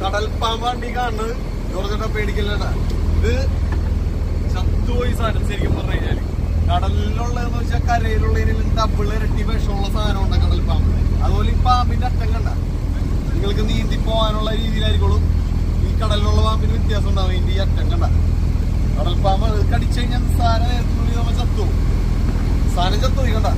കടൽ പാമ്പാണ്ടി കാണുന്നത് ജോർജേട്ടാ പേടിക്കില്ലടാ ഇത് ചത്തുപോയി സാധനം ശരിക്കും പറഞ്ഞു കഴിഞ്ഞാൽ. കടലിലുള്ളതെന്ന് വെച്ചാൽ കരയിലുള്ളതിനും ഡബിൾ ഇരട്ടി വിഷമുള്ള സാധനം ഉണ്ട് കടൽ പാമ്പ് അതുപോലെ ഈ പാമ്പിന്റെ അറ്റം കണ്ട. നിങ്ങൾക്ക് നീന്തി പോകാനുള്ള രീതിയിലായിരിക്കും ഈ കടലിലുള്ള പാമ്പിന് വ്യത്യാസം ഉണ്ടാവും ഇതിന്റെ ഈ അറ്റം കണ്ട. കടൽ പാമ്പ് കടിച്ചു കഴിഞ്ഞാൽ സാധനം നേരത്തിനുള്ളിൽ നമ്മൾ ചത്തു സാധനം ചത്തു കണ്ട.